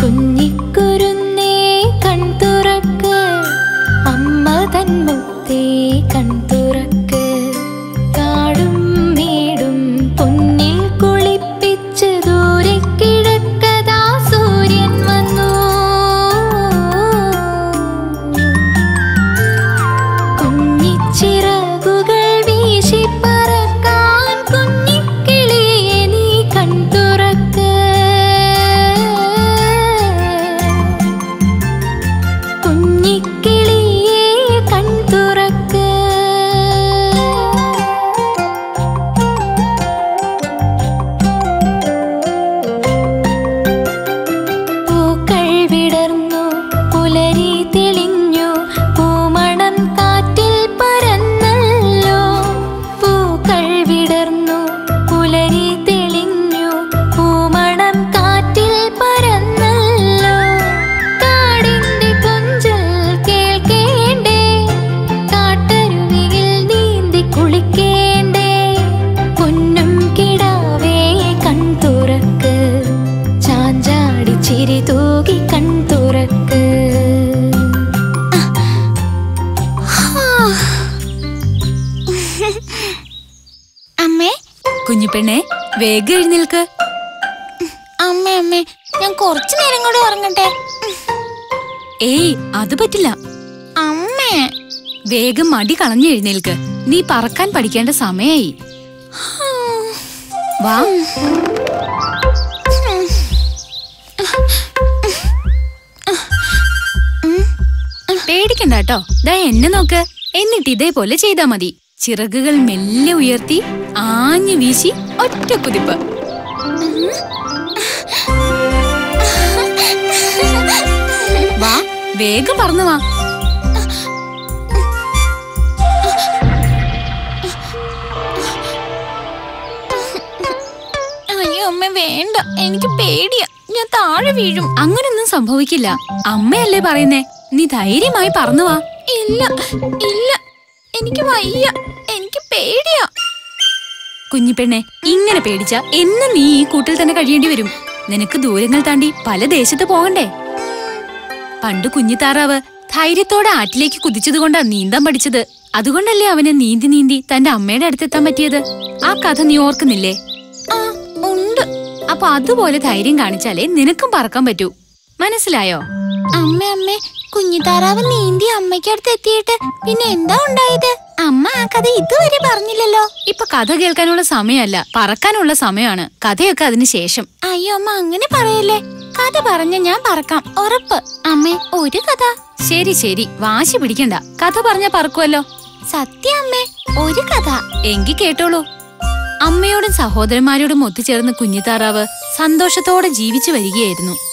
കൺതുറക്ക് കൺ തുറക്ക് അമ്മ തന്നത്തെ കൺതുറക്ക് കുഞ്ഞിപ്പെണ്ണെ വേഗം എഴുന്നേൽക്ക്. അമ്മേ അമ്മേ ഞാൻ കുറച്ചു നേരം കൂടെ ഉറങ്ങട്ടെ? ഏയ് അത് പറ്റില്ല. അമ്മേ. വേഗം മടി കളഞ്ഞു എഴുന്നേൽക്ക്. നീ പറക്കാൻ പഠിക്കേണ്ട സമയായി. വാ. പേടിക്കണ്ട കേട്ടോ. ദാ എന്നെ നോക്ക്. എന്നിട്ട് ഇതേപോലെ ചെയ്താ മതി. ചിറകുകൾ മെല്ലെ ഉയർത്തി ആഞ്ഞു വീശി ഒറ്റ കുതിപ്പ് വാ വേഗം പറന്നു വാ. അയ്യോ അമ്മ വേണ്ട. എനിക്ക് പേടിയാ. ഞാൻ താഴെ വീഴും. അങ്ങനൊന്നും സംഭവിക്കില്ല. അമ്മയല്ലേ പറയുന്നേ? നീ ധൈര്യമായി പറന്നു വാ. ഇല്ല ഇല്ല. എനിക്ക് വയ്യ. എനിക്ക് പേടിയാ. കുഞ്ഞിപ്പെണ്ണെ ഇങ്ങനെ പേടിച്ച എന്നും നീ ഈ കൂട്ടിൽ തന്നെ കഴിയേണ്ടി വരും. നിനക്ക് ദൂരങ്ങൾ താണ്ടി പല ദേശത്ത് പോകണ്ടേ? പണ്ട് കുഞ്ഞിത്താറാവ് ധൈര്യത്തോടെ ആറ്റിലേക്ക് കുതിച്ചതുകൊണ്ടാ നീന്താൻ പഠിച്ചത്. അതുകൊണ്ടല്ലേ അവന് നീന്തി നീന്തി തന്റെ അമ്മയുടെ അടുത്തെത്താൻ പറ്റിയത്? ആ കഥ നീ ഓർക്കുന്നില്ലേ? ആ ഉണ്ട്. അപ്പൊ അതുപോലെ ധൈര്യം കാണിച്ചാലേ നിനക്കും പറക്കാൻ പറ്റൂ. മനസ്സിലായോ? അമ്മ അമ്മേ കുഞ്ഞിത്താറാവ് നീന്തി അമ്മയ്ക്കടുത്ത് എത്തിയിട്ട് പിന്നെ എന്താ ഉണ്ടായത്? അമ്മ ആ കഥ ഇതുവരെ പറഞ്ഞില്ലല്ലോ. ഇപ്പൊ കഥ കേൾക്കാനുള്ള സമയമല്ല പറക്കാനുള്ള സമയമാണ്. കഥയൊക്കെ അതിന് ശേഷം. അയ്യോ അമ്മ അങ്ങനെ പറയല്ലേ? കഥ പറഞ്ഞ ഞാൻ പറക്കാം. ഉറപ്പ്. അമ്മേ ഒരു കഥ. ശരി ശരി. വാശി പിടിക്കണ്ട. കഥ പറഞ്ഞ പറക്കുമല്ലോ സത്യം അമ്മേ. ഒരു കഥ. എങ്കി കേട്ടോളൂ. അമ്മയോടും സഹോദരന്മാരോടും ഒത്തുചേർന്ന് കുഞ്ഞിത്താറാവ് സന്തോഷത്തോടെ ജീവിച്ചു വരികയായിരുന്നു.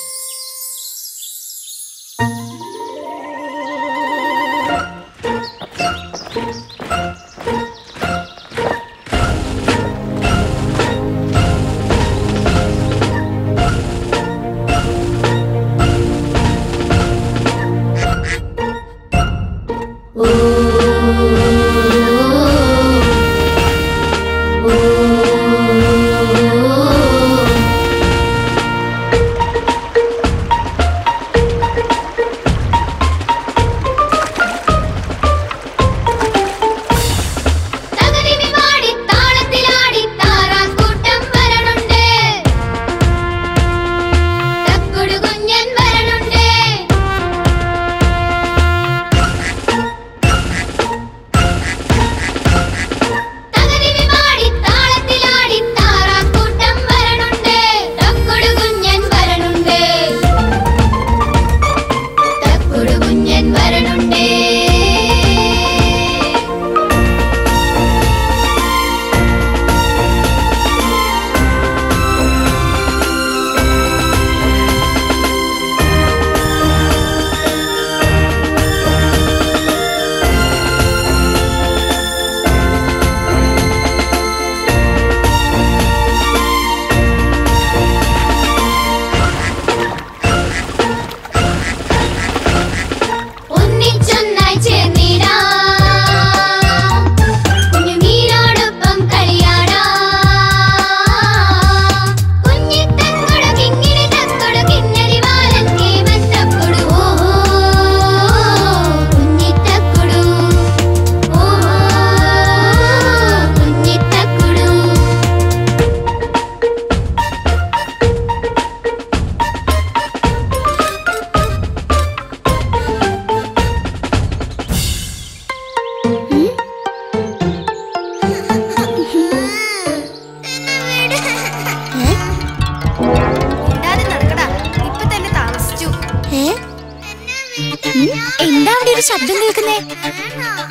ശബ്ദം കേൾക്കുന്നേ.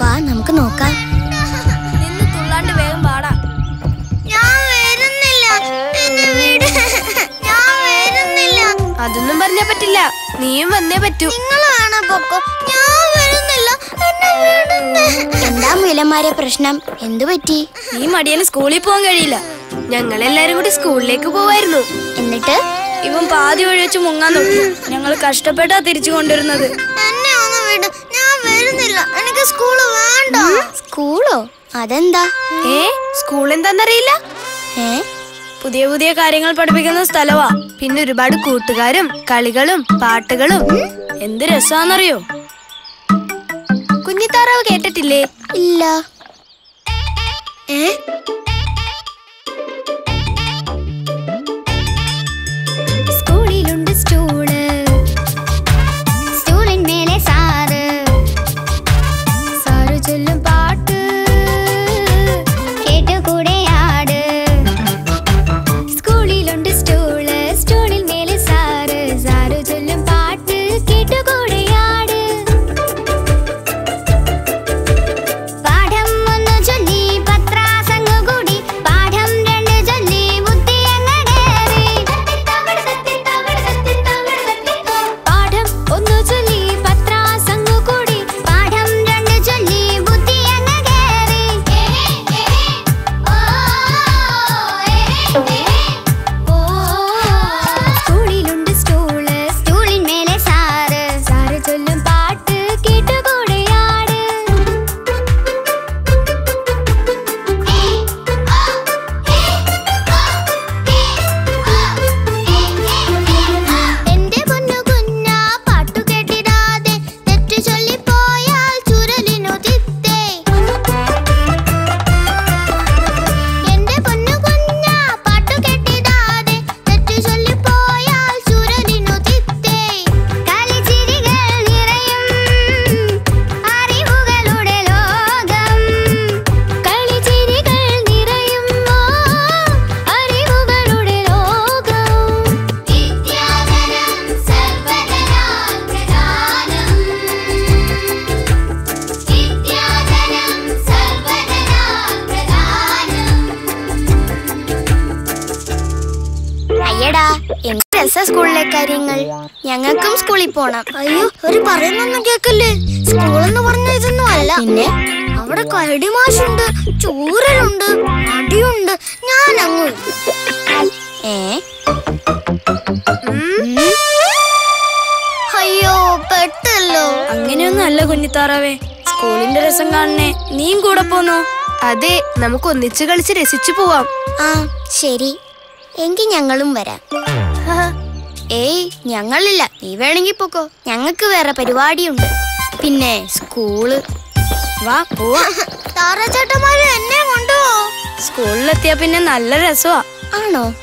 വാ നമുക്ക് നോക്കാം. നിന്ന് തുള്ളാണ്ട് വേഗം പാടാ. ഞാൻ വരുന്നില്ല. ഞാൻ വരുന്നില്ല. അതൊന്നും പറഞ്ഞാ പറ്റില്ല. നീയും വന്നേ പറ്റൂ. നിങ്ങൾ വേണം പൊക്കോ? ഞാൻ വരുന്നില്ല. എന്താ മുലന്മാരെ പ്രശ്നം? എന്തു പറ്റി? ഈ മടിയന് സ്കൂളിൽ പോകാൻ കഴിയില്ല. ഞങ്ങളെല്ലാരും കൂടി സ്കൂളിലേക്ക് പോവായിരുന്നു. എന്നിട്ട്? ഇവൻ പാതി വഴി വെച്ച് മുങ്ങാൻ നോക്കി. ഞങ്ങൾ കഷ്ടപ്പെട്ടാ തിരിച്ചു കൊണ്ടുവരുന്നത്. എനിക്ക് സ്കൂൾ വേണ്ട. സ്കൂളോ? അതെന്താ? ഏ സ്കൂൾ എന്താന്നറിയില്ല ഏ? പുതിയ പുതിയ കാര്യങ്ങൾ പഠിപ്പിക്കുന്ന സ്ഥലവാ. പിന്നെ ഒരുപാട് കൂട്ടുകാരും കളികളും പാട്ടുകളും. എന്ത് രസാന്നറിയോ? കുഞ്ഞിത്താറാവ് കേട്ടിട്ടില്ലേ? ഇല്ല. ഏ? രസ സ്കൂളിലെ കാര്യങ്ങൾ. ഞങ്ങൾക്കും സ്കൂളിൽ പോണം. അയ്യോ ഒരു പറയുന്നൊന്നും കേക്കല്ലേ സ്കൂളെന്ന് പറഞ്ഞ ഇതൊന്നും അല്ല. പിന്നെ? അവിടെ കരടി മാഷുണ്ട് ചൂരലുണ്ട് അടിയുണ്ട്. ഞാൻ അങ്ങ് ഏ. അയ്യോ പെട്ടല്ലോ. അങ്ങനെയൊന്നും അല്ല കുഞ്ഞിത്താറാവേ. സ്കൂളിന്റെ രസം കാണണേ. നീയും കൂടെ പോന്നോ? അതെ നമുക്ക് ഒന്നിച്ച് കളിച്ച് രസിച്ചു പോവാം. ആ ശരി. എങ്കിൽ ഞങ്ങളും വരാം. ഏയ് ഞങ്ങളില്ല. നീ വേണമെങ്കിൽ പോക്കോ. ഞങ്ങൾക്ക് വേറെ പരിപാടിയുണ്ട്. പിന്നെ സ്കൂൾ. വാ പോവാ. എന്നെ കൊണ്ടുപോ സ്കൂളിലെത്തിയ പിന്നെ നല്ല രസമാ ആണോ?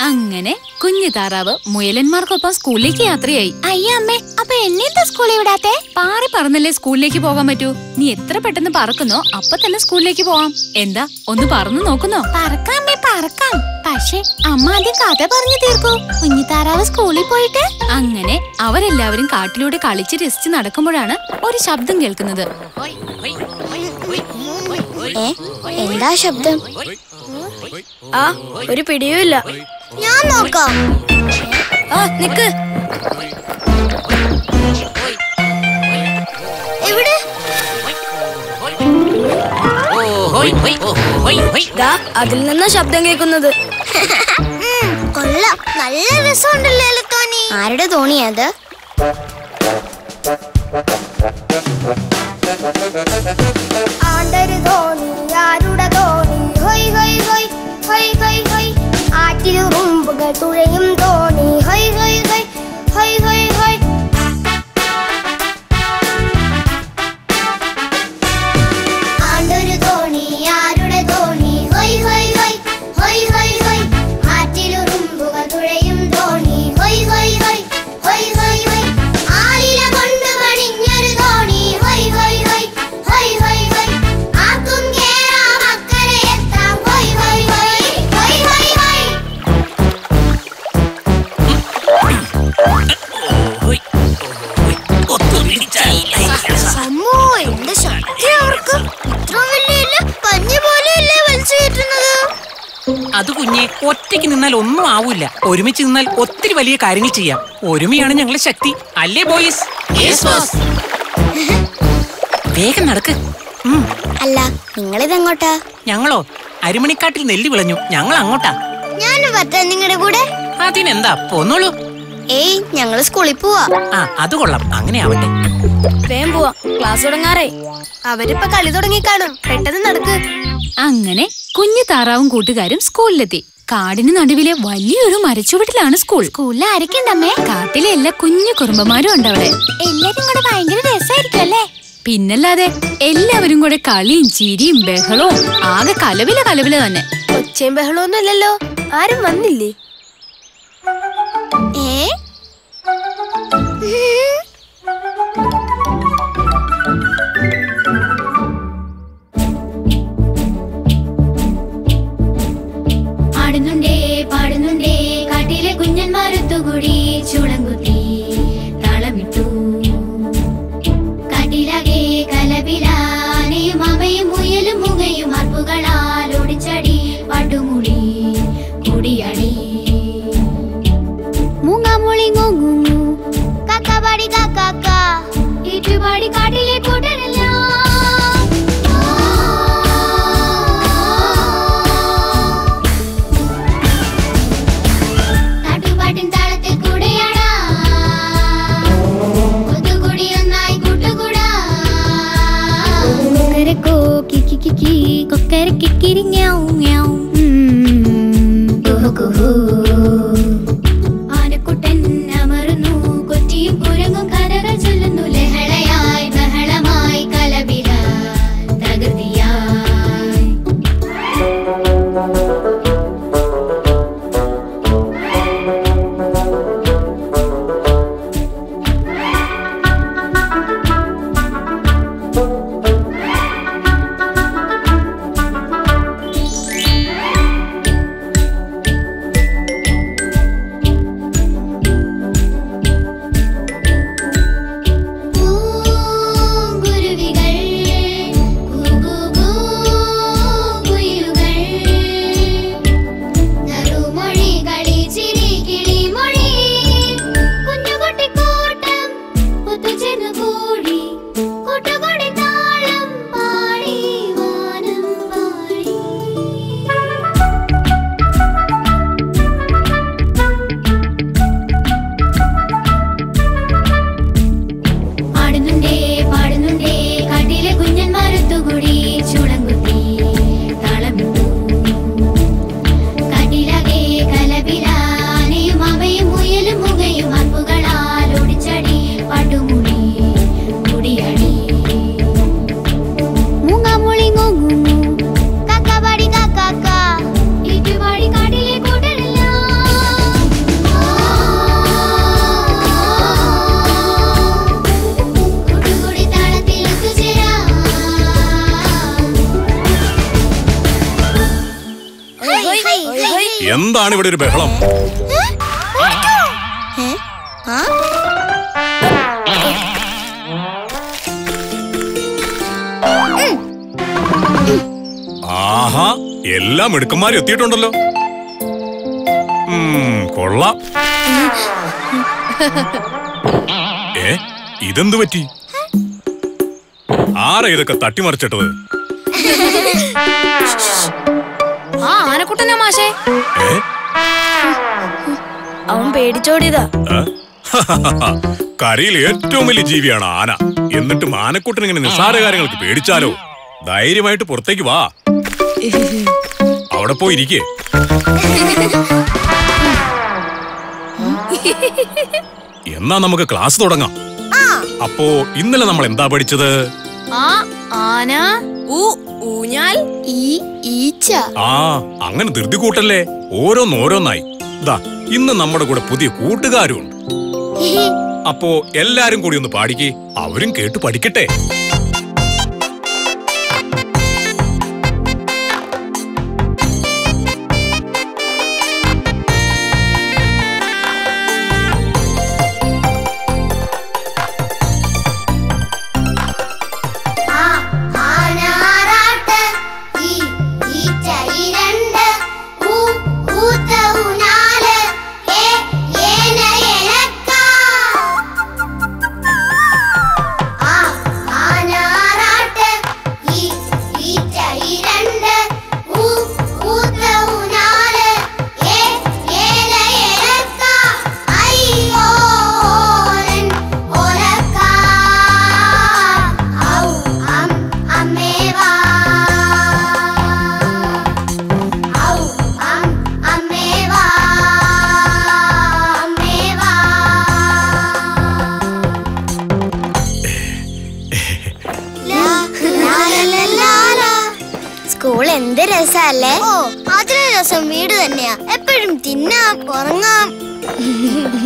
അങ്ങനെ കുഞ്ഞു താറാവ് മുയലന്മാർക്കൊപ്പം സ്കൂളിലേക്ക് യാത്രയായി. അയ്യ അമ്മേ അപ്പൊ എന്നെന്താ സ്കൂളിൽ വിടാത്തെ? പാറി പറന്നല്ലേ സ്കൂളിലേക്ക് പോകാൻ പറ്റൂ. നീ എത്ര പെട്ടെന്ന് പറക്കുന്നോ അപ്പൊ തന്നെ സ്കൂളിലേക്ക് പോവാം. എന്താ ഒന്ന് പറന്നു നോക്കുന്നോ? പറക്കാം അമ്മേ പറക്കാം. പക്ഷേ അമ്മ ആദ്യം കഥ പറഞ്ഞു തീർക്കൂ. താറാവ് സ്കൂളിൽ പോയിട്ട്? അങ്ങനെ അവരെല്ലാവരും കാട്ടിലൂടെ കളിച്ച് രസിച്ച് നടക്കുമ്പോഴാണ് ഒരു ശബ്ദം കേൾക്കുന്നത്. എന്താ ശബ്ദം? ആ ഒരു പിടിയും ഇല്ല ഞാൻ നോക്കാം. ആ നിക്ക്. എവിടെ? അതിൽ നിന്നാ ശബ്ദം കേൾക്കുന്നത്. കൊള്ളാം. നല്ല രസമുണ്ടല്ലോ തോണി ആരുടെ തോണിയാ അത്? tú ഒറ്റയ്ക്ക് നിന്നാൽ ഒന്നും ആവൂല ഒരുമിച്ച് നിന്നാൽ ഒത്തിരി വലിയ കാര്യങ്ങൾ ചെയ്യാം. ഒരുമയാണ് ഞങ്ങളുടെ ശക്തി. അല്ലേ ബോയ്സ്? വേഗം നടക്ക്. അല്ല നിങ്ങൾ ഇതെങ്ങോട്ടാ ഞങ്ങളോ? അരിമണിക്കാട്ടിൽ നെല്ല് വിളഞ്ഞു. ഞങ്ങൾ അങ്ങോട്ടാ ഞാനും പറ്റാ നിങ്ങളുടെ കൂടെ. അതിനെന്താ? പോന്നോളൂ. ഏയ് ഞങ്ങൾ സ്കൂളിൽ പോവാ. ആ അത് കൊള്ളാം. അങ്ങനെ ആവട്ടെ. വേഗം പോവാ. ക്ലാസ് തുടങ്ങാറേ. അവരിപ്പോ കളി തുടങ്ങി കാണും. പെട്ടെന്ന് നടക്ക്. അങ്ങനെ കുഞ്ഞു താറാവും കൂട്ടുകാരും സ്കൂളിലെത്തി. കാടിന് നടുവിലെ വലിയൊരു മരച്ചുവട്ടിലാണ് സ്കൂൾ സ്കൂളിൽ ആരൊക്കെയുണ്ടമ്മേ കാട്ടിലെ എല്ലാ കുഞ്ഞു കുറുമ്പന്മാരും ഉണ്ട് അവിടെ. എല്ലാരും കൂടെ ഭയങ്കര രസമായിരിക്കും അല്ലേ? പിന്നല്ലാതെ എല്ലാവരും കൂടെ കളിയും ചിരിയും ബഹളവും ആകെ കലവില കലവില തന്നെ. ഒച്ചയും ബഹളമൊന്നും ഇല്ലല്ലോ. ആരും വന്നില്ലേ? ഏ? കുഞ്ഞന്മാരൊത്തുകൂടി ചുളങ്കുത്തി താളമിട്ടു. കാട്ടിലാകെ കലപിലാനയും അവയും മുയലും മുകയും അർപ്പുകളാൽ ഒടിച്ചടി പാട്ടുമുടി കൂടിയാടി മൂങ്ങാമൊളി ngô കാക്കാപാടി കാക്കാക്ക ഏറ്റുപാടി കാട്ടിലെ കൂട്ടരെല്ലാം കൊക്കര ഒരു ബഹളം. ആഹാ എല്ലാം മിടുക്കന്മാരും എത്തിയിട്ടുണ്ടല്ലോ. കൊള്ളാം. ഏ ഇതെന്തു പറ്റി? ആരാ ഇതൊക്കെ തട്ടിമറിച്ചിട്ടത്? ആ ആനക്കുട്ടനാ മാഷേ. ഏ? പേടിച്ചോടിയതാ? കരയിൽ ഏറ്റവും വലിയ ജീവിയാണ് ആന. എന്നിട്ടും ആനക്കൂട്ടൻ ഇങ്ങനെ നിസ്സാര കാര്യങ്ങൾക്ക് പേടിച്ചാലോ? ധൈര്യമായിട്ട് പുറത്തേക്ക് വാ. അവിടെ പോയി ഇരിക്കേ. എന്നാ നമുക്ക് ക്ലാസ് തുടങ്ങാം. അപ്പോ ഇന്നലെ നമ്മൾ എന്താ പഠിച്ചത്? ആ ആന ഊ ഊഞ്ഞാൽ ഈ ഈച്ച. ആ അങ്ങനെ ധൃതി കൂട്ടല്ലേ ഓരോന്നോരോന്നായി ദാ ഇന്ന് നമ്മുടെ കൂടെ പുതിയ കൂട്ടുകാരുണ്ട്. അപ്പോ എല്ലാരും കൂടി ഒന്ന് പാടിക്കേ. അവരും കേട്ട് പഠിക്കട്ടെ. രസല്ലേ ഓ അതിലെ രസം വീട് തന്നെയാ. എപ്പോഴും തിന്നാം ഉറങ്ങാം.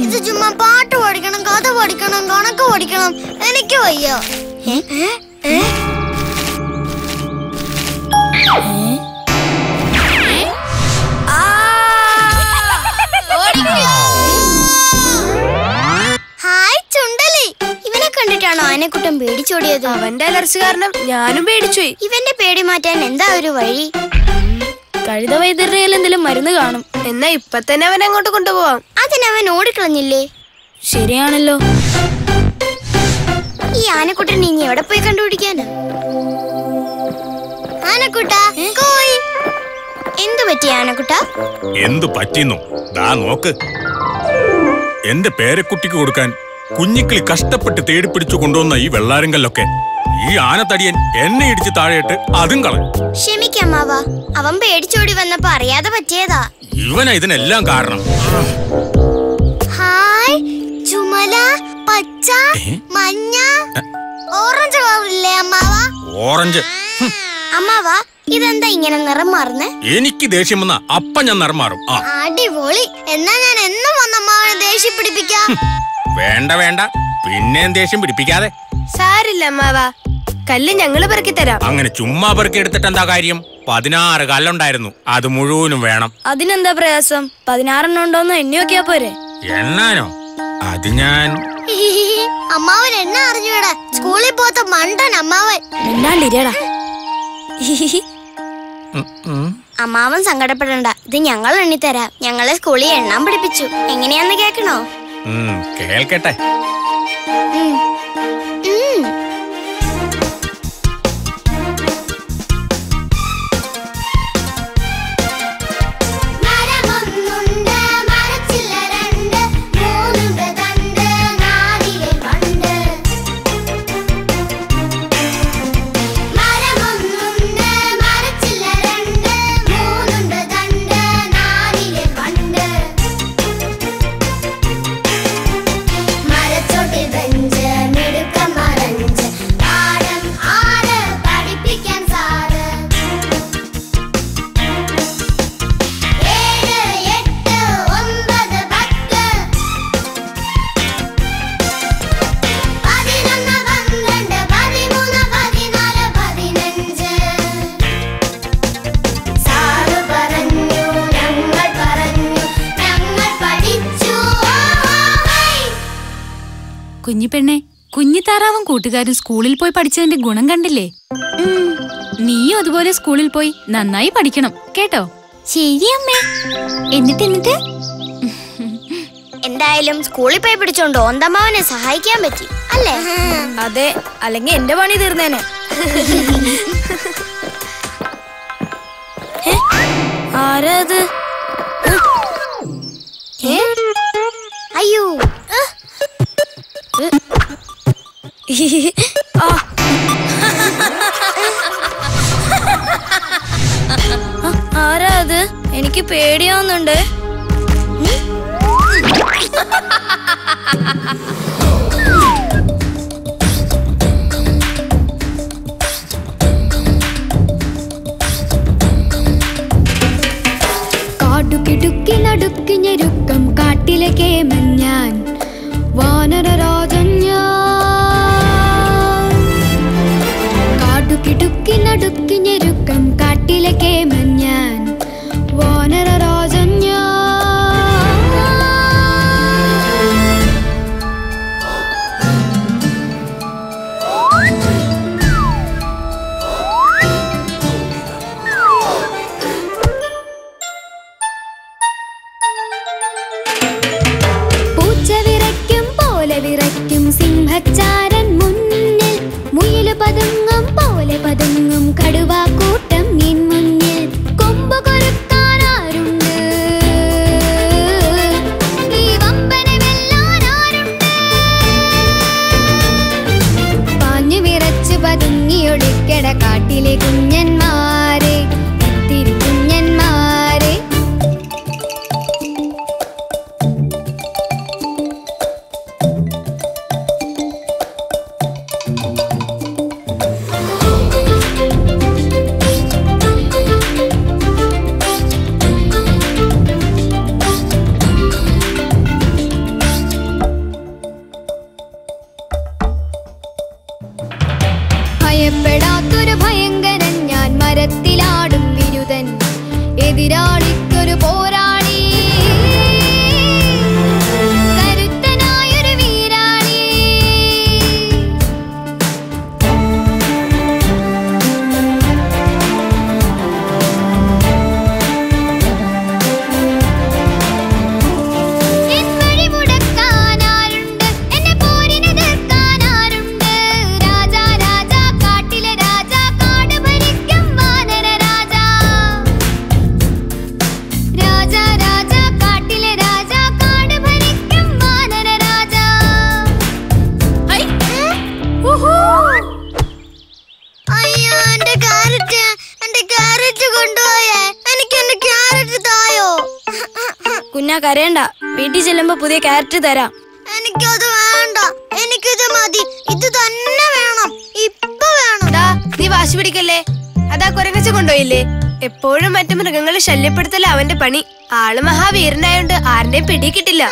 ഇത് ചുമ്മാ പാട്ട് പഠിക്കണം കഥ പഠിക്കണം കണക്ക് പഠിക്കണം. എനിക്ക് വയ്യോ. ഏ? ഏ? കണ്ടിട്ടാണോ ആനക്കുട്ടൻ പേടിച്ചോടിയത്? അവന്റെ അലർച്ച കാരണം ഞാനും പേടിച്ചുപോയി. ഇവന്റെ പേടി മാറ്റാൻ എന്താ ഒരു വഴി? കഴുത വൈദ്യരുടെ എന്തെങ്കിലും മരുന്ന് കാണും. എന്നാ ഇപ്പൊ തന്നെ അവൻ അങ്ങോട്ട് കൊണ്ടുപോവാം. അതിനവൻ ഓടിക്കളഞ്ഞില്ലേ? ശരിയാണല്ലോ. ഈ ആനക്കുട്ടൻ ഇനി എവിടെ പോയി കണ്ടുപിടിക്കാനാ ആനക്കുട്ട കോയ്. എന്തു പറ്റി ആനക്കുട്ട? എന്തു പറ്റിന്നു ദാ നോക്ക്. എന്റെ പേരക്കുട്ടിക്ക് കൊടുക്കാൻ കുഞ്ഞിക്കിളി കഷ്ടപ്പെട്ട് തേടിപ്പിടിച്ചു കൊണ്ടുവന്ന ഈ വെള്ളാരങ്കല്ലൊക്കെ ഈ ആനത്തടിയൻ എന്നെ ഇടിച്ച് താഴെയിട്ട് അതും കളഞ്ഞു. ക്ഷമിക്കമ്മാവ അവൻ പേടിച്ചോടി വന്നപ്പോ അറിയാതെ പറ്റിയതാ. ഇവനാ ഇതിനെല്ലാം കാരണം. ഹായ്. ചുമല പച്ച മഞ്ഞ. ഓറഞ്ച് കളറില്ലേ അമ്മാവ? ഓറഞ്ച്. അമ്മാവാ അമ്മാവ ഇതെന്താ ഇങ്ങനെ നിറം മാറുന്നേ? എനിക്ക് ദേഷ്യം വന്ന അപ്പ ഞാൻ നിറം മാറും. അടിപൊളി. എന്നാ ഞാൻ എന്നും വന്ന അമ്മാവനെ ദേഷ്യം പിടിപ്പിക്കാം? വേണ്ട വേണ്ട. പിന്നെയും ദേഷ്യം പിടിപ്പിക്കാതെ. സാരില്ല അമ്മാവാ. കല്ല് ഞങ്ങൾ പെറുക്കി തരാം. അങ്ങനെ ചുമ്മാ പെറുക്കി എടുത്തിട്ട് എന്താ കാര്യം? പതിനാറ് കല്ലുണ്ടായിരുന്നു. അത് മുഴുവനും വേണം. അതിനെന്താ പ്രയാസം? പതിനാറെണ്ണം ഉണ്ടോന്ന് എണ്ണി നോക്കിയാ പോരെ. എണ്ണാനോ അത് ഞാൻ അമ്മാവൻ എന്നാ അറിഞ്ഞൂടാ. സ്കൂളിൽ പോത്ത മണ്ടൻ അമ്മാവൻ. മിണ്ടാണ്ടിരിയടാ. അമ്മാവൻ സങ്കടപ്പെടണ്ട. ഇത് ഞങ്ങൾ എണ്ണിത്തരാം. ഞങ്ങളെ സ്കൂളിൽ എണ്ണാൻ പഠിപ്പിച്ചു. എങ്ങനെയാന്ന് കേക്കണോ കേൾക്കട്ടെ. കൂട്ടുകാരും സ്കൂളിൽ പോയി പഠിച്ചതിന്റെ ഗുണം കണ്ടില്ലേ? നീയും അതുപോലെ സ്കൂളിൽ പോയി നന്നായി പഠിക്കണം കേട്ടോ? ശരി അമ്മേ. എന്നിട്ട് എന്നിട്ട്? എന്തായാലും സ്കൂളിൽ പോയി പിടിച്ചോണ്ട് ഓന്തമ്മാവനെ സഹായിക്കാൻ പറ്റി അല്ലേ? അതെ അല്ലെങ്കിൽ എന്റെ പണി തീർന്നേനെ. ആരത്? അയ്യോ. ആരാ അത്? എനിക്ക് പേടിയാവുന്നുണ്ട്. കാടുകിടുക്കി നടുക്കി ഞെരുക്കം കാട്ടിലെ കേമൻ ഞാൻ വാനരരാജൻ ഞാൻ it all പുതിയ ക്യാരറ്റ് തരാം. എനിക്കത് വേണ്ട. എനിക്കിത് മതി. ഇത് തന്നെ വേണം. ഇപ്പൊ വേണം. നീ വാശി പിടിക്കല്ലേ? അതാ കുരങ്ങച്ച കൊണ്ടുപോയില്ലേ? എപ്പോഴും മറ്റു മൃഗങ്ങളെ ശല്യപ്പെടുത്തല അവന്റെ പണി. ആൾ മഹാവീരനായോണ്ട് ആരുടെയും പിടി കിട്ടില്ല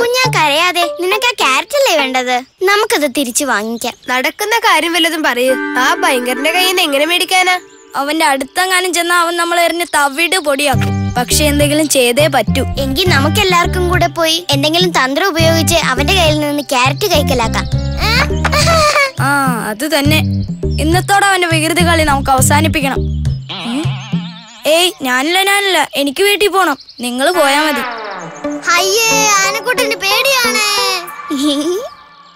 കുഞ്ഞാ കരയാതെ നിനക്ക് ആ ക്യാരറ്റ് അല്ലേ വേണ്ടത്? നമുക്കത് തിരിച്ചു വാങ്ങിക്കാം. നടക്കുന്ന കാര്യം വല്ലതും പറയൂ. ആ ഭയങ്കരന്റെ കയ്യിൽ നിന്ന് എങ്ങനെ മേടിക്കാനാ? അവന്റെ അടുത്തെങ്ങാനും ചെന്നാ അവൻ നമ്മളെ എറിഞ്ഞ് തവിട് പൊടിയാക്കും. പക്ഷെ എന്തെങ്കിലും ചെയ്തേ പറ്റൂ. എങ്കിൽ നമുക്ക് എല്ലാവർക്കും കൂടെ പോയി എന്തെങ്കിലും തന്ത്രം ഉപയോഗിച്ച് അവന്റെ കയ്യിൽ നിന്ന് ക്യാരറ്റ് കൈക്കലാക്കാം. ആ അത് തന്നെ. ഇന്നത്തോടെ അവന്റെ വികൃതി കളി നമുക്ക് അവസാനിപ്പിക്കണം. ഏയ് ഞാനില്ല ഞാനില്ല. എനിക്ക് വീട്ടിൽ പോണം. നിങ്ങൾ പോയാ മതി. അയ്യേ ആനക്കുട്ടിന് പേടിയാണേ.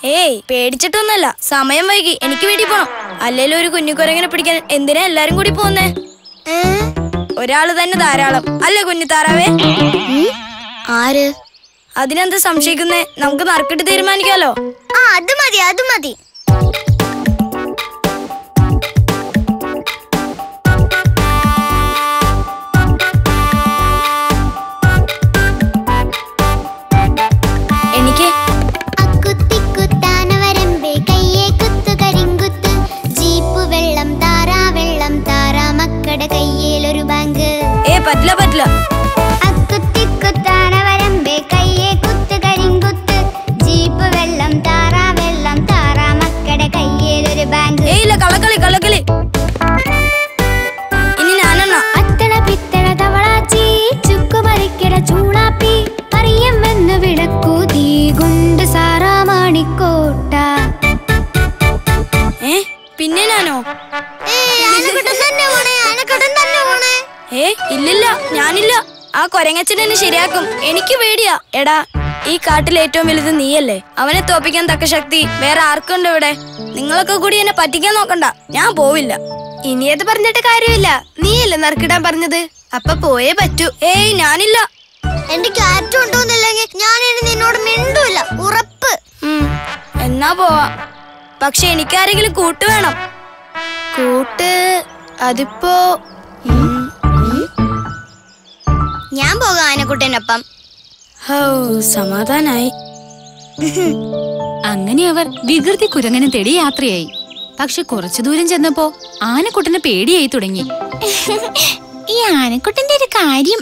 ഏയ് പേടിച്ചിട്ടൊന്നല്ല സമയം വൈകി. എനിക്ക് വീട്ടിൽ പോണം. അല്ലേലും ഒരു കുഞ്ഞുകുരങ്ങനെ പിടിക്കാൻ എന്തിനാ എല്ലാരും കൂടി പോകുന്നേ? ഏ? ഒരാൾ തന്നെ ധാരാളം. അല്ലേ കുഞ്ഞു താറാവേ? ആര്? അതിനെന്താ സംശയിക്കുന്നേ? നമുക്ക് നറുക്കിട്ട് തീരുമാനിക്കാലോ. ആ അത് മതി അത് മതി. പിന്നെ ഞാനോ? ഏ ഇല്ലില്ല ഞാനില്ല. ആ കൊരങ്ങച്ചൻ എന്നെ ശരിയാക്കും. എനിക്ക് പേടിയാ. എടാ ഈ കാട്ടിൽ ഏറ്റവും വലുത് നീയല്ലേ? അവനെ തോപ്പിക്കാൻ തക്ക ശക്തി വേറെ ആർക്കുണ്ട് ഇവിടെ? നിങ്ങളൊക്കെ കൂടി എന്നെ പറ്റിക്കാൻ നോക്കണ്ട. ഞാൻ പോവില്ല. ഇനി അത് പറഞ്ഞിട്ട് കാര്യമില്ല. നീയല്ലേ നറുക്കിടാൻ പറഞ്ഞത്? അപ്പൊ പോയേ പറ്റൂ. ഏയ് ഞാനില്ല. എന്റെ ക്യാരറ്റ് കൊണ്ടുവന്നില്ലെങ്കിൽ ഞാൻ നിന്നോട് മിണ്ടൂല. ഉറപ്പ്. എന്നാ പോവാ. പക്ഷെ എനിക്കാരെങ്കിലും കൂട്ട് വേണം. കൂട്ട്? അതിപ്പോ ഞാൻ പോകാം ആനക്കുട്ടനൊപ്പം. ഹോ സമാധാനായി. അങ്ങനെ അവർ വികൃതി കുരങ്ങനെ തേടി യാത്രയായി. പക്ഷെ കുറച്ചു ദൂരം ചെന്നപ്പോ ആനക്കുട്ടന് പേടിയായി തുടങ്ങി. ഈ ആനക്കുട്ടന്റെ ഒരു കാര്യം.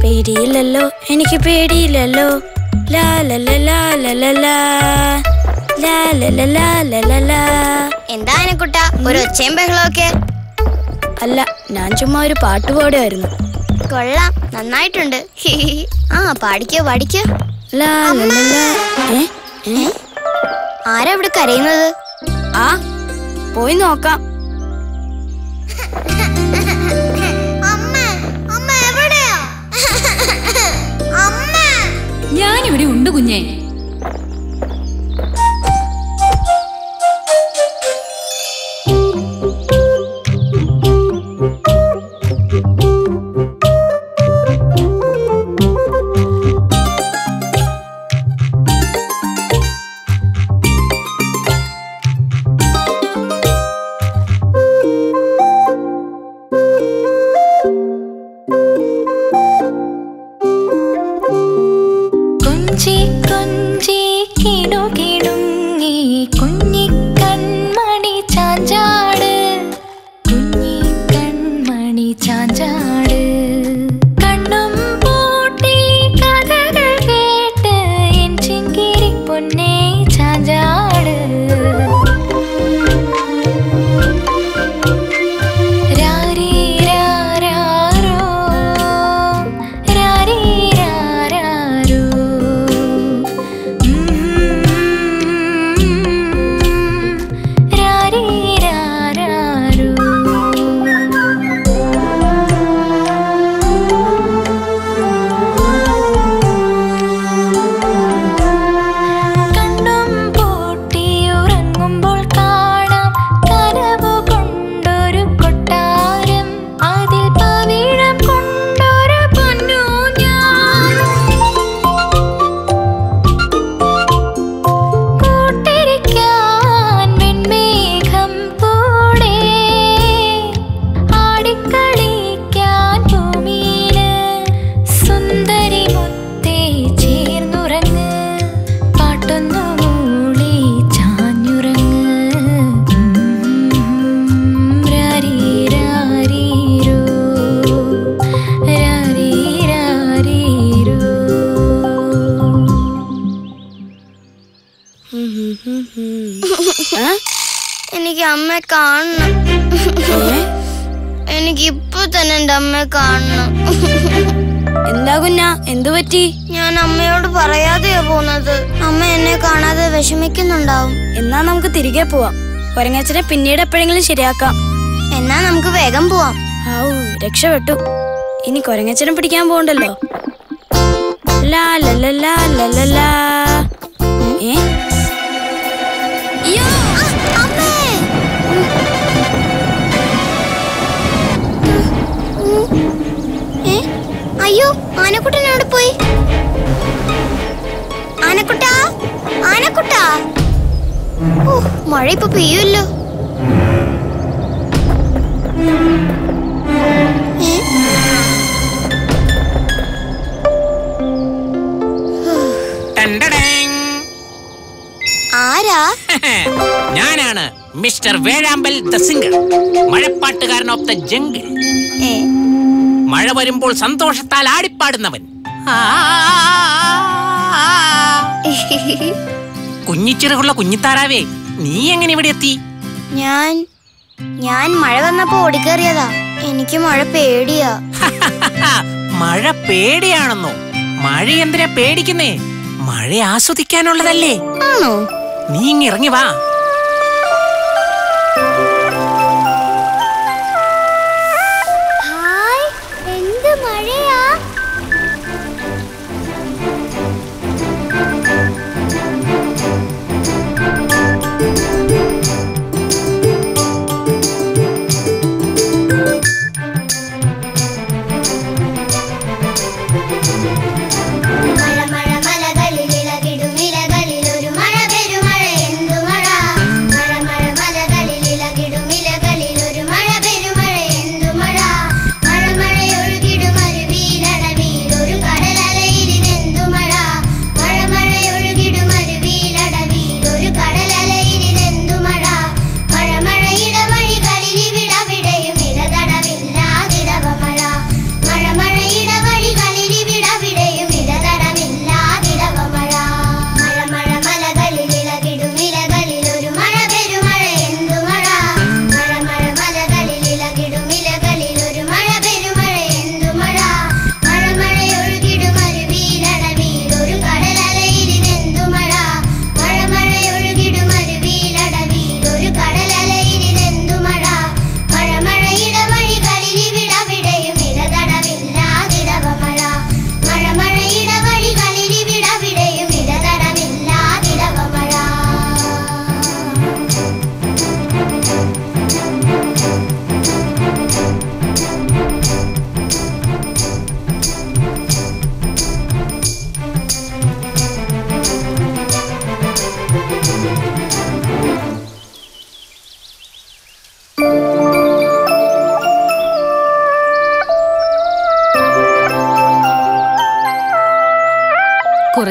പേടിയില്ലല്ലോ. എനിക്ക് പേടിയില്ലല്ലോ. ലാ la la la la la la. La la la la la la la. എന്താ ആനക്കുട്ട ഒരു ഒച്ചയും ബഹളമൊക്കെ അല്ല ഞാൻ ചുമ്മാ ഒരു പാട്ട് പാടുമായിരുന്നു കൊള്ളാം. നന്നായിട്ടുണ്ട്. ആ പാടിക്കോ പാടിക്കോ? ആരാ ഇവിടെ കരയുന്നത്? ആ പോയി നോക്കാം. പറ്റി ഞാൻ അമ്മയോട് പറയാതെയാ പോന്നത്. അമ്മ എന്നെ കാണാതെ വിഷമിക്കുന്നുണ്ടാവും. എന്നാ നമുക്ക് തിരികെ പോവാം. കൊരങ്ങച്ചനെ പിന്നീട് എപ്പോഴെങ്കിലും ശരിയാക്കാം. എന്നാ നമുക്ക് വേഗം പോവാം. ഔ രക്ഷപ്പെട്ടു. ഇനി കൊരങ്ങച്ചനെ പിടിക്കാൻ പോണ്ടല്ലോ ലാ ലാ ല ല ലാ. ഏ? പെയ്യുമല്ലോ? ആരാ? ഞാനാണ് മിസ്റ്റർ വേഴാമ്പൽ ദ സിംഗർ മഴപ്പാട്ടുകാരൻ ഓഫ് ദ ജംഗിൾ. മഴ വരുമ്പോൾ സന്തോഷത്താൽ ആടിപ്പാടുന്നവൻ. കുഞ്ഞിച്ചിറകുള്ള കുഞ്ഞിത്താറാവേ നീ എങ്ങനെ ഇവിടെ എത്തി? ഞാൻ ഞാൻ മഴ വന്നപ്പോ ഓടിക്കേറിയതാ. എനിക്ക് മഴ പേടിയാ. മഴ പേടിയാണെന്നോ? മഴ എന്തിനാ പേടിക്കുന്നേ? മഴ ആസ്വദിക്കാനുള്ളതല്ലേ? ആണോ? നീ ഇങ്ങിറങ്ങി വാ. മഴ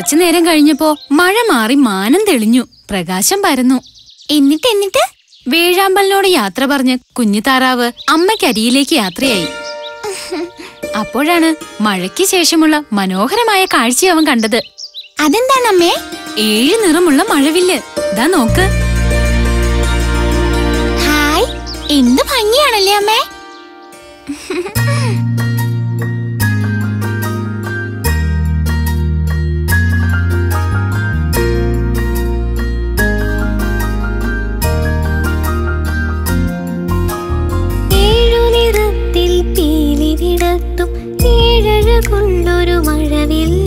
കുറച്ചു നേരം കഴിഞ്ഞപ്പോ മഴ മാറി മാനം തെളിഞ്ഞു. പ്രകാശം പരന്നു. എന്നിട്ട് എന്നിട്ട്? വേഴാമ്പലിനോട് യാത്ര പറഞ്ഞ് കുഞ്ഞു താറാവ് അമ്മയ്ക്കരിയിലേക്ക് യാത്രയായി. അപ്പോഴാണ് മഴയ്ക്ക് ശേഷമുള്ള മനോഹരമായ കാഴ്ച അവൻ കണ്ടത്. അതെന്താണ് അമ്മേ? ഏഴ് നിറമുള്ള മഴവില്ല്. ദാ നോക്ക്. ഹായ് എന്ത് ഭംഗിയാണല്ലേ അമ്മേ? ഏഴഴകുള്ളൊരു മഴവില്ല്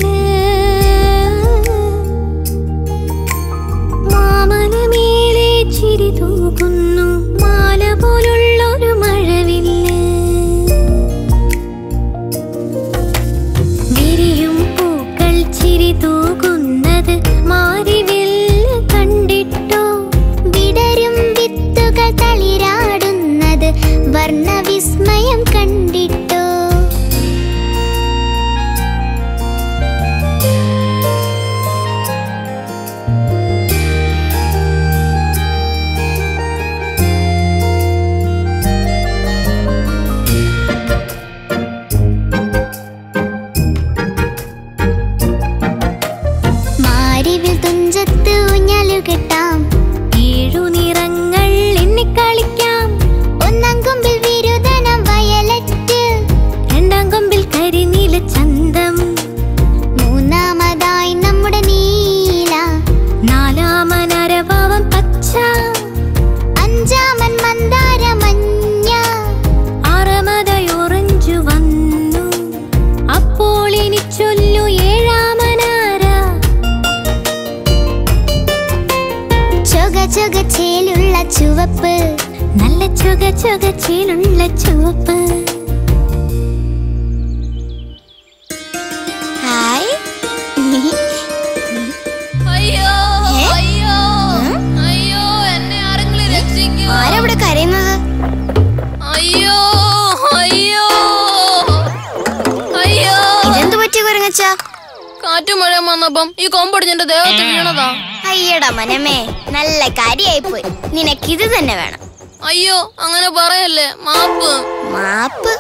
കൊമ്പടിഞ്ഞെന്റെ വീണതാ അയ്യടാ മനമേ നല്ല കാര്യായി പോയി നിനക്കിത് തന്നെ വേണം. അയ്യോ അങ്ങനെ പറയല്ലേ മാപ്പ്? മാപ്പ്.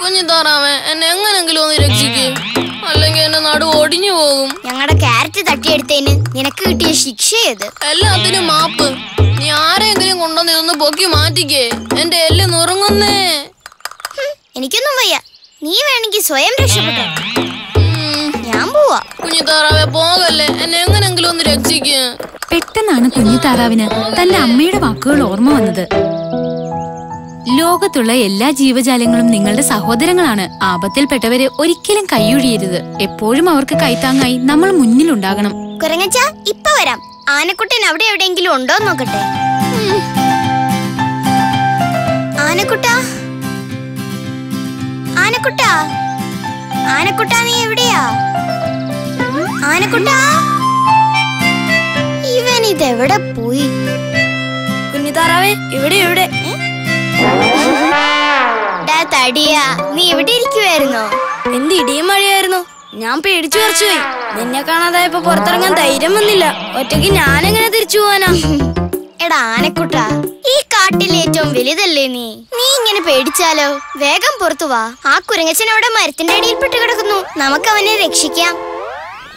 കുഞ്ഞു താറാവേ എന്നെ എങ്ങനെങ്കിലും ഒന്ന് രക്ഷിക്ക്. അല്ലെങ്കിൽ എന്റെ നടു ഒടിഞ്ഞു പോകും. ഞങ്ങളുടെ ക്യാരറ്റ് തട്ടിയെടുത്തതിന് നിനക്ക് കിട്ടിയ ശിക്ഷ ഏത് എല്ലാത്തിനും മാപ്പ്. നീ ആരെങ്കിലും കൊണ്ടുവന്ന് ഇതൊന്ന് പൊക്കി മാറ്റിക്കേ. എന്റെ എല്ല് നുറുങ്ങുന്നേ. എനിക്കൊന്നും വയ്യ. നീ വേണമെങ്കിൽ സ്വയം രക്ഷപ്പെട്ടോ. ഞാൻ പോവാ. കുഞ്ഞു പോകല്ലേ. എന്നെ എങ്ങനെങ്കിലും ഒന്ന് രക്ഷിക്ക്. പെട്ടെന്നാണ് കുഞ്ഞു താറാവിന് തന്റെ അമ്മയുടെ വാക്കുകൾ ഓർമ്മ വന്നത്. ലോകത്തുള്ള എല്ലാ ജീവജാലങ്ങളും നിങ്ങളുടെ സഹോദരങ്ങളാണ്. ആപത്തിൽപ്പെട്ടവരെ ഒരിക്കലും കൈയൊഴിയരുത്. എപ്പോഴും അവർക്ക് കൈത്താങ്ങായി നമ്മൾ മുന്നിലുണ്ടാകണം. കുരങ്ങച്ച ഇപ്പൊ വരാം. ആനക്കുട്ടൻ അവിടെ എവിടെയെങ്കിലും ഉണ്ടോ നോക്കട്ടെ. ആനക്കുട്ടാ. ആനക്കുട്ടാ. ആനക്കുട്ടാ നീ എവിടെയാ? ആനക്കുട്ടാ? ഇവൻ ഇതെവിടെ പോയി? കുഞ്ഞിതാറാവേ ഇവിടെ ഇവിടെ. ഡാ തടിയാ നീ എവിടെ ഇരിക്കുവായിരുന്നോ? എന്ത് ഇടിയും മഴയായിരുന്നു? ഞാൻ പേടിച്ചു പറിച്ചുപോയി നിന്നെ കാണാതായപ്പോ പുറത്തിറങ്ങാൻ ധൈര്യം വന്നില്ല. ഒറ്റയ്ക്ക് ഞാനെങ്ങനെ തിരിച്ചു പോവാനാ? എടാ ആനക്കുട്ട ഈ കാട്ടിൽ ഏറ്റവും വലുതല്ലേ നീ? നീ ഇങ്ങനെ പേടിച്ചാലോ? വേഗം പുറത്തു വാ. ആ കുരങ്ങച്ചൻ അവിടെ മരത്തിന്റെ അടിയിൽ പെട്ട് കിടക്കുന്നു. നമുക്ക് അവനെ രക്ഷിക്കാം.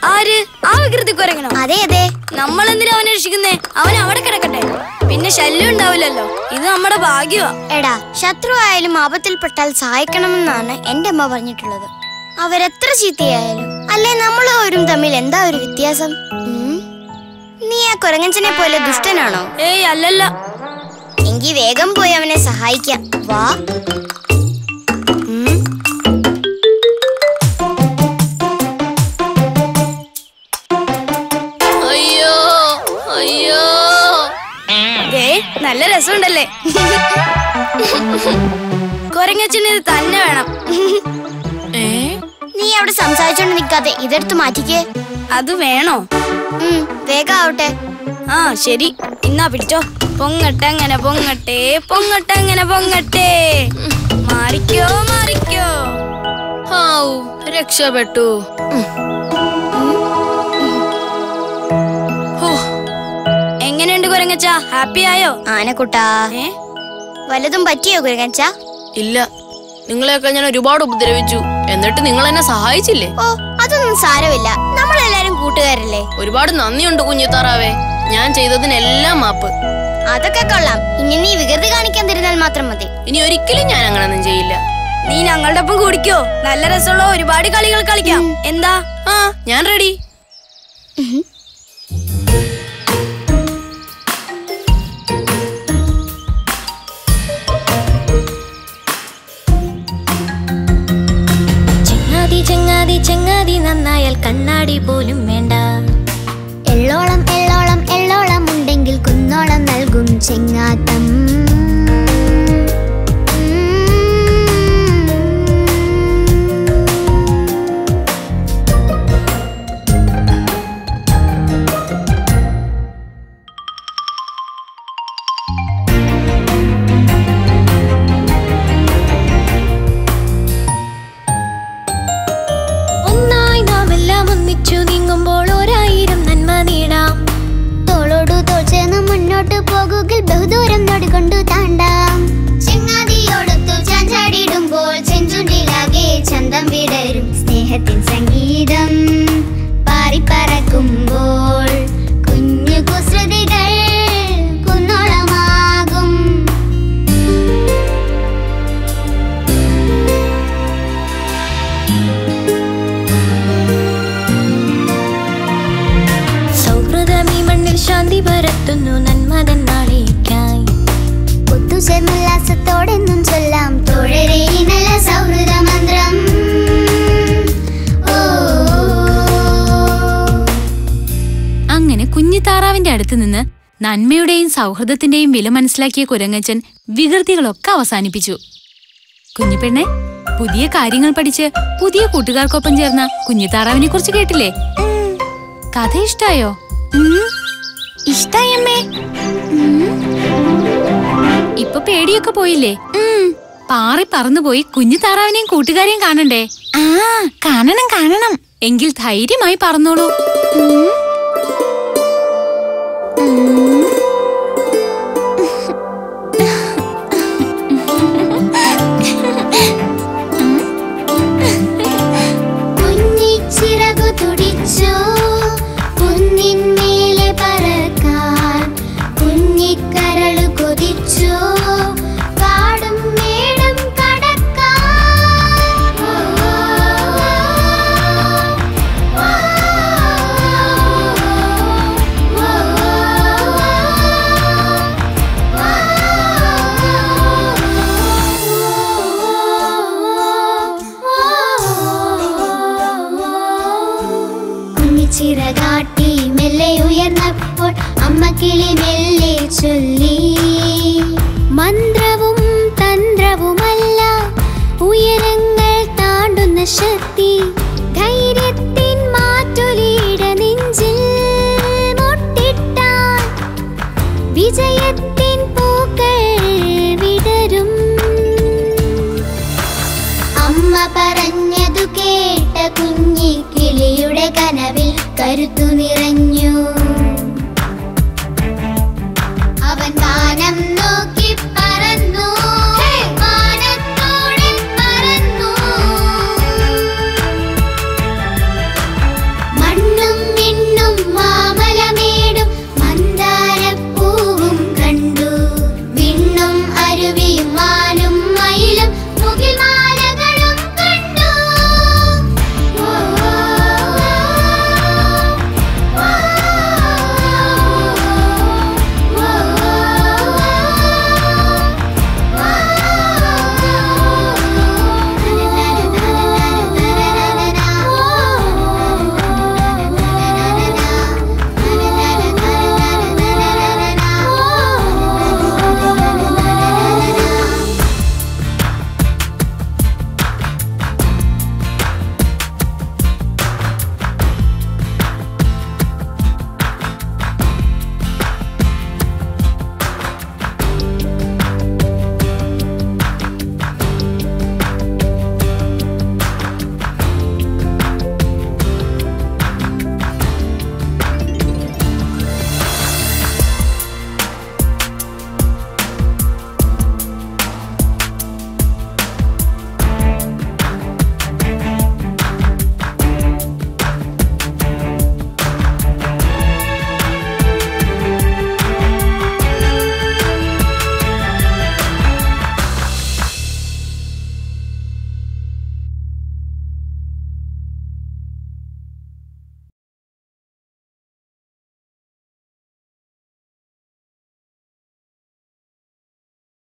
ആര്? ആ വികൃതി കുരങ്ങനോ? അതെ അതെ. നമ്മൾ എന്തിനാ അവനെ രക്ഷിക്കുന്നേ? അവൻ അവിടെ കിടക്കട്ടെ. പിന്നെ ശല്യം ഉണ്ടാവില്ലല്ലോ. ഇത് നമ്മുടെ ഭാഗ്യമാ എടാ ശത്രു ആയാലും ആപത്തിൽപ്പെട്ടാൽ സഹായിക്കണമെന്നാണ് എന്റെ അമ്മ പറഞ്ഞിട്ടുള്ളത്. അവരെത്ര ചീത്തയായാലും. അല്ലെ നമ്മളോരും അവരും തമ്മിൽ എന്താ ഒരു വ്യത്യാസം? നീ ആ കുരങ്ങച്ചനെ പോലെ ദുഷ്ടനാണോ? ഏയ് അല്ലല്ല. എങ്കി വേഗം പോയി അവനെ സഹായിക്കാം. വാ. അയ്യോ അയ്യോ. നല്ല രസമുണ്ടല്ലേ? കൊരങ്ങച്ചന് ഇത് തന്നെ വേണം. നീ അവിടെ സംസാരിച്ചോണ്ട് നിക്കാതെ ഇതെടുത്ത് മാറ്റിക്കേ. അത് വേണോ? ഉം, വേഗം ആവട്ടെ. ആ ശരി. ഇന്നാ പിടിച്ചോ. പൊങ്ങട്ടെ അങ്ങനെ പൊങ്ങട്ടെ പൊങ്ങട്ടെ അങ്ങനെ പൊങ്ങട്ടെ. മാറിക്കോ മാറിക്കോ. ഹാവൂ രക്ഷപ്പെട്ടു. എങ്ങനെയുണ്ട് കുരങ്ങച്ച? ഹാപ്പി ആയോ? ആനക്കുട്ടാ. വലതും വല്ലതും പറ്റിയോ കുരങ്ങച്ച? ഇല്ല. നിങ്ങളെയൊക്കെ ഞാൻ ഒരുപാട് ഉപദ്രവിച്ചു. എന്നിട്ട് നിങ്ങൾ എന്നെ സഹായിച്ചില്ലേ? ഓ അതൊന്നും സാരമില്ല. നമ്മളെല്ലാരും കൂട്ടുകാരല്ലേ? ഒരുപാട് നന്ദിയുണ്ട് കുഞ്ഞിത്താറാവേ ഞാൻ ചെയ്തതിനെല്ലാം മാപ്പ്. അതൊക്കെ കൊള്ളാം. ഇനി നീ വികൃതി കാണിക്കാൻ തരുന്നാൽ മാത്രം മതി. ഇനി ഒരിക്കലും ഞാൻ അങ്ങനൊന്നും ചെയ്യില്ല. നീ ഞങ്ങളുടെ ഒപ്പം കുടിക്കോ. നല്ല രസമുള്ള ഒരുപാട് കളികൾ കളിക്കാം. എന്താ? ആ ഞാൻ റെഡി ചങ്ങാതി നന്നായാൽ കണ്ണാടി പോലും വേണ്ട. എള്ളോളം എള്ളോളം എള്ളോളം ഉണ്ടെങ്കിൽ കുന്നോളം നൽകും ചെങ്ങാത്തം. നന്മയുടെയും സൗഹൃദത്തിന്റെയും വില മനസ്സിലാക്കിയ കുരങ്ങച്ചൻ വികൃതികളൊക്കെ അവസാനിപ്പിച്ചു. കുഞ്ഞുപെണ്ണെ പുതിയ കാര്യങ്ങൾ പഠിച്ച് പുതിയ കൂട്ടുകാർക്കൊപ്പം ചേർന്ന കുഞ്ഞിത്താറാവിനെ കുറിച്ച് കേട്ടില്ലേ? കഥ ഇഷ്ടായോ ഇഷ്ടായമ്മേ. ഇപ്പൊ പേടിയൊക്കെ പോയില്ലേ? പാറി പറന്നുപോയി കുഞ്ഞു താറാവിനെയും കൂട്ടുകാരെയും കാണണ്ടേ? ആ കാണണം കാണണം. എങ്കിൽ ധൈര്യമായി പറന്നോളൂ. കുഞ്ഞിച്ചിറകു